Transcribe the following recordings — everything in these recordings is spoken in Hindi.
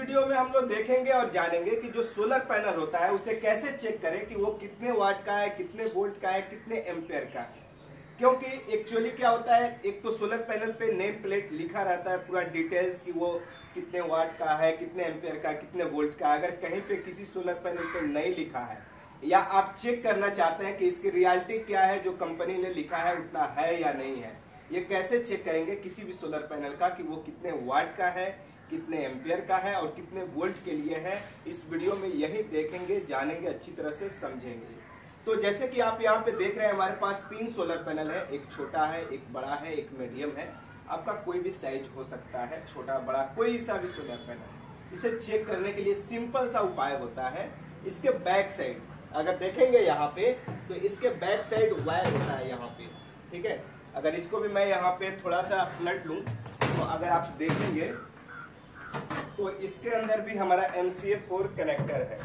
वीडियो में हम लोग देखेंगे और जानेंगे कि जो सोलर पैनल होता है, उसे कैसे चेक करें कि वो कितने वाट का है, कितने वोल्ट का है, कितने एम्पेयर का है। क्योंकि एक्चुअली क्या होता है, एक तो सोलर पैनल पे नेम प्लेट लिखा रहता है, पूरा डिटेल्स कि वो कितने वाट का है, कितने एम्पेयर का कितने वोल्ट का अगर कहीं पे किसी सोलर पैनल पे नहीं लिखा है, या आप चेक करना चाहते हैं कि इसकी रियलिटी क्या है, जो कंपनी ने लिखा है, उतना है या नहीं है। ये कैसे चेक करेंगे किसी भी सोलर पैनल का कि वो कितने वाट का है, कितने एम्पियर का है और कितने वोल्ट के लिए है? इस वीडियो में यही देखेंगे, जानेंगे, अच्छी तरह से समझेंगे। तो जैसे कि आप यहाँ पे देख रहे हैं, हमारे पास तीन सोलर पैनल है। एक छोटा है, एक बड़ा है, एक मीडियम है। आपका कोई भी साइज़ हो सकता है, छोटा, बड़ा, कोई सा भी सोलर पैनल इसे चेक करने के लिए सिंपल सा उपाय होता है। इसके बैक साइड अगर देखेंगे यहाँ पे तो इसके बैक साइड वायर होता है यहाँ पे। ठीक है? अगर इसको भी मैं यहाँ पे थोड़ा सा पलट लूँ तो अगर आप देखेंगे तो इसके अंदर भी हमारा एम सी कनेक्टर है।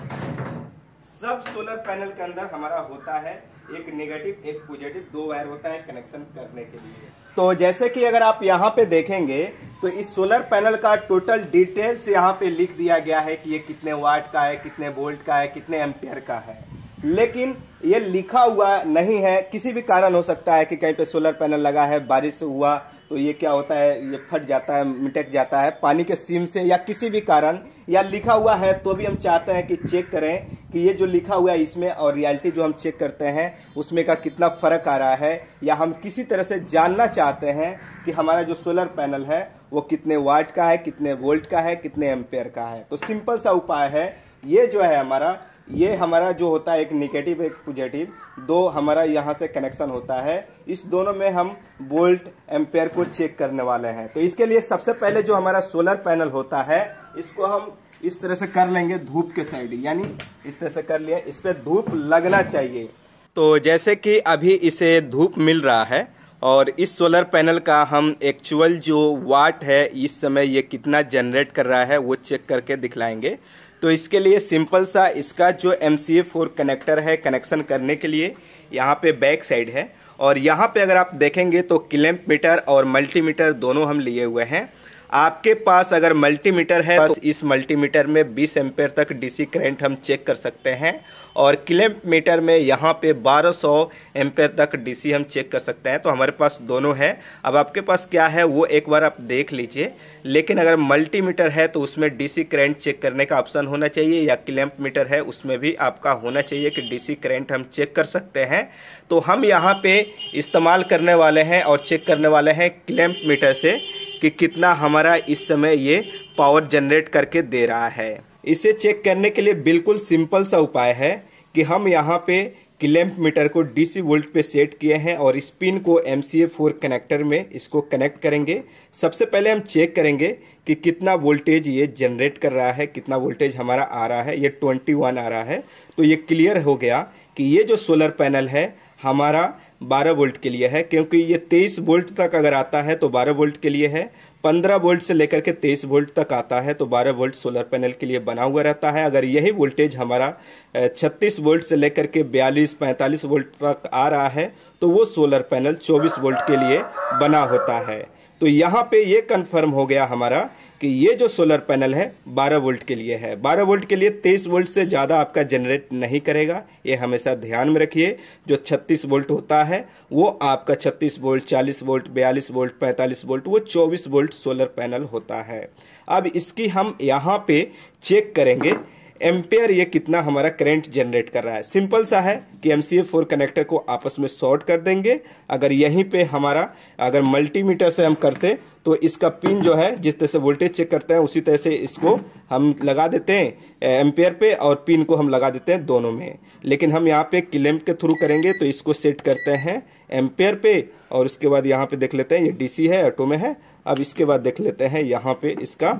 सब सोलर पैनल के अंदर हमारा होता है एक नेगेटिव एक पॉजिटिव दो वायर होता है कनेक्शन करने के लिए। तो जैसे कि अगर आप यहाँ पे देखेंगे तो इस सोलर पैनल का टोटल डिटेल्स यहाँ पे लिख दिया गया है कि ये कितने वाट का है, कितने वोल्ट का है, कितने एम्पियर का है। लेकिन ये लिखा हुआ नहीं है, किसी भी कारण हो सकता है कि कहीं पे सोलर पैनल लगा है, बारिश हुआ तो ये क्या होता है, ये फट जाता है, मिटक जाता है, पानी के सीम से या किसी भी कारण, या लिखा हुआ है तो भी हम चाहते हैं कि चेक करें कि ये जो लिखा हुआ है इसमें और रियलिटी जो हम चेक करते हैं, उसमें का कितना फ़र्क आ रहा है, या हम किसी तरह से जानना चाहते हैं कि हमारा जो सोलर पैनल है, वो कितने वाट का है, कितने वोल्ट का है, कितने एम्पेयर का है। तो सिंपल सा उपाय है, ये जो है हमारा ये हमारा जो होता है एक निगेटिव एक पॉजिटिव दो हमारा यहाँ से कनेक्शन होता है। इस दोनों में हम वोल्ट एम्पेयर को चेक करने वाले हैं। तो इसके लिए सबसे पहले जो हमारा सोलर पैनल होता है, इसको हम इस तरह से कर लेंगे धूप के साइड यानी इस तरह से कर लिया, इस पर धूप लगना चाहिए। तो जैसे कि अभी इसे धूप मिल रहा है, और इस सोलर पैनल का हम एक्चुअल जो वाट है, इस समय ये कितना जनरेट कर रहा है, वो चेक करके दिखलाएँगे। तो इसके लिए सिंपल सा इसका जो एम सी फोर कनेक्टर है कनेक्शन करने के लिए यहाँ पे बैक साइड है। और यहाँ पे अगर आप देखेंगे तो क्लैम्प मीटर और मल्टीमीटर दोनों हम लिए हुए हैं। आपके पास अगर मल्टीमीटर है तो इस मल्टीमीटर में 20 एम्पेयर तक डीसी करंट हम चेक कर सकते हैं और क्लैंप मीटर में यहाँ पे 1200 एम्पेयर तक डीसी हम चेक कर सकते हैं। तो हमारे पास दोनों है। अब आपके पास क्या है वो एक बार आप देख लीजिए। लेकिन अगर मल्टीमीटर है तो उसमें डीसी करंट चेक करने का ऑप्शन होना चाहिए या क्लैंप मीटर है उसमें भी आपका होना चाहिए कि डीसी करंट हम चेक कर सकते हैं। तो हम यहाँ पे इस्तेमाल करने वाले हैं और चेक करने वाले हैं क्लैंप मीटर से। कि कितना हमारा इस समय ये पावर जनरेट करके दे रहा है। इसे चेक करने के लिए बिल्कुल सिंपल सा उपाय है कि हम यहाँ पे क्लैंप मीटर को डीसी वोल्ट पे सेट किए हैं और इस पिन को एम सी फोर कनेक्टर में इसको कनेक्ट करेंगे। सबसे पहले हम चेक करेंगे कि कितना वोल्टेज ये जनरेट कर रहा है, कितना वोल्टेज हमारा आ रहा है, ये 21 आ रहा है। तो ये क्लियर हो गया कि ये जो सोलर पैनल है, हमारा 12 वोल्ट के लिए है, क्योंकि ये 23 वोल्ट तक अगर आता है तो 12 वोल्ट के लिए है। 15 वोल्ट से लेकर के 23 वोल्ट तक आता है तो 12 वोल्ट सोलर पैनल के लिए बना हुआ रहता है। अगर यही वोल्टेज हमारा 36 वोल्ट से लेकर के 42 45 वोल्ट तक आ रहा है तो वो सोलर पैनल 24 वोल्ट के लिए बना होता है। तो यहाँ पे ये कंफर्म हो गया हमारा कि ये जो सोलर पैनल है 12 वोल्ट के लिए है। 12 वोल्ट के लिए 23 वोल्ट से ज़्यादा आपका जनरेट नहीं करेगा। ये हमेशा ध्यान में रखिए। जो 36 वोल्ट होता है, वो आपका 36 वोल्ट 40 वोल्ट 42 वोल्ट 45 वोल्ट वो 24 वोल्ट सोलर पैनल होता है। अब इसकी हम यहाँ पे चेक करेंगे एम्पेयर ये कितना हमारा करंट जनरेट कर रहा है। सिंपल सा है कि एम सी फोर कनेक्टर को आपस में शॉर्ट कर देंगे। अगर यहीं पे हमारा, अगर मल्टीमीटर से हम करते तो इसका पिन जो है, जिस तरह से वोल्टेज चेक करते हैं, उसी तरह से इसको हम लगा देते हैं एम्पेयर पे और पिन को हम लगा देते हैं दोनों में। लेकिन हम यहाँ पे क्लैम्प के थ्रू करेंगे तो इसको सेट करते हैं एम्पेयर पे, और उसके बाद यहाँ पे देख लेते हैं, ये डीसी है ऑटो में है। अब इसके बाद देख लेते हैं यहाँ पे इसका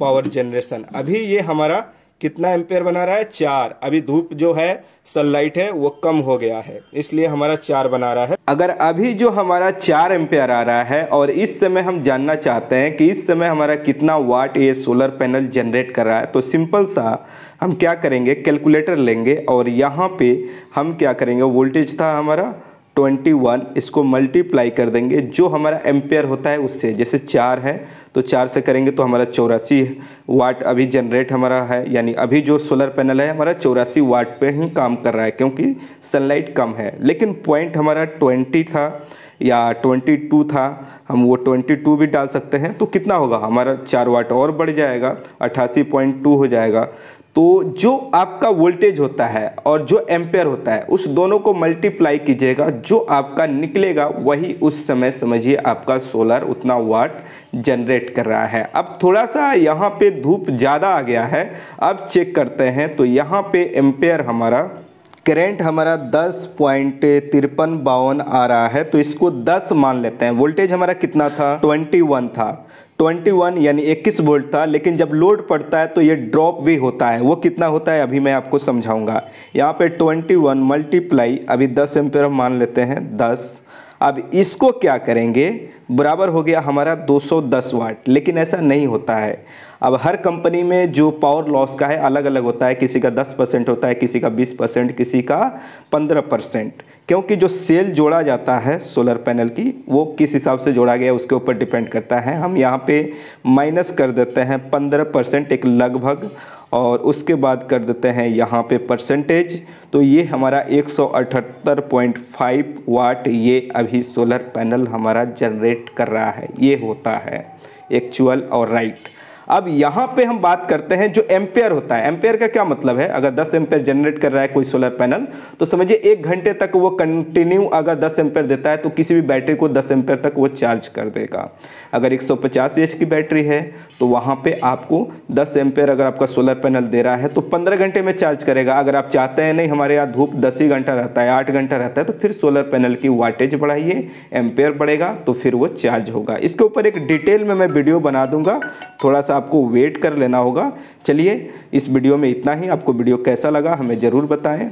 पावर जनरेशन अभी ये हमारा कितना एम्पेयर बना रहा है? चार। अभी धूप जो है सनलाइट है, वो कम हो गया है। इसलिए हमारा चार बना रहा है। अगर अभी जो हमारा चार एम्पेयर आ रहा है, और इस समय हम जानना चाहते हैं कि इस समय हमारा कितना वाट ये सोलर पैनल जनरेट कर रहा है तो सिंपल सा हम क्या करेंगे? कैलकुलेटर लेंगे, और यहाँ पे हम क्या करेंगे? वोल्टेज था हमारा ट्वेंटी वन इसको मल्टीप्लाई कर देंगे। जो हमारा एम्पेयर होता है उससे, जैसे चार है तो चार से करेंगे तो हमारा चौरासी वाट अभी जनरेट हमारा है। यानी अभी जो सोलर पैनल है, हमारा चौरासी वाट पे ही काम कर रहा है, क्योंकि सनलाइट कम है। लेकिन पॉइंट हमारा ट्वेंटी था या ट्वेंटी टू था, हम वो ट्वेंटी टू भी डाल सकते हैं तो कितना होगा? हमारा चार वाट और बढ़ जाएगा अट्ठासी पॉइंट टू हो जाएगा। तो जो आपका वोल्टेज होता है और जो एम्पेयर होता है, उस दोनों को मल्टीप्लाई कीजिएगा। जो आपका निकलेगा, वही उस समय समझिए आपका सोलर उतना वाट जनरेट कर रहा है। अब थोड़ा सा यहाँ पे धूप ज़्यादा आ गया है। अब चेक करते हैं। तो यहाँ पे एम्पेयर हमारा करेंट हमारा दस पॉइंट तिरपन बावन आ रहा है। तो इसको दस मान लेते हैं। वोल्टेज हमारा कितना था? ट्वेंटी वन था। 21 यानी 21 वोल्ट था, लेकिन जब लोड पड़ता है तो ये ड्रॉप भी होता है। वो कितना होता है अभी मैं आपको समझाऊँगा। यहाँ पे 21 मल्टीप्लाई, अभी 10 एम्पेयर हम मान लेते हैं 10 अब इसको क्या करेंगे? बराबर हो गया हमारा 210 वाट, लेकिन ऐसा नहीं होता है। अब हर कंपनी में जो पावर लॉस का है अलग अलग होता है। किसी का 10 परसेंट होता है, किसी का 20 परसेंट, किसी का 15 परसेंट। क्योंकि जो सेल जोड़ा जाता है सोलर पैनल की, वो किस हिसाब से जोड़ा गया उसके ऊपर डिपेंड करता है। हम यहाँ पे माइनस कर देते हैं पंद्रह परसेंट एक लगभग, और उसके बाद कर देते हैं यहाँ पे परसेंटेज। तो ये हमारा 178.5 वाट ये अभी सोलर पैनल हमारा जनरेट कर रहा है। ये होता है एक्चुअल और राइट। अब यहाँ पे हम बात करते हैं जो एम्पेयर होता है। एम्पेयर का क्या मतलब है? अगर 10 एम्पेयर जनरेट कर रहा है कोई सोलर पैनल तो समझिए एक घंटे तक वो कंटिन्यू अगर 10 एम्पेयर देता है तो किसी भी बैटरी को 10 एम्पेयर तक वो चार्ज कर देगा। अगर 150 एच की बैटरी है तो वहाँ पे आपको 10 एम्पेयर अगर आपका सोलर पैनल दे रहा है तो 15 घंटे में चार्ज करेगा। अगर आप चाहते हैं नहीं, हमारे यहाँ धूप 10 ही घंटा रहता है, आठ घंटा रहता है तो फिर सोलर पैनल की वाटेज बढ़ाइए, एम्पेयर बढ़ेगा तो फिर वो चार्ज होगा। इसके ऊपर एक डिटेल में मैं वीडियो बना दूँगा। थोड़ा सा आपको वेट कर लेना होगा। चलिए, इस वीडियो में इतना ही। आपको वीडियो कैसा लगा, हमें ज़रूर बताएँ।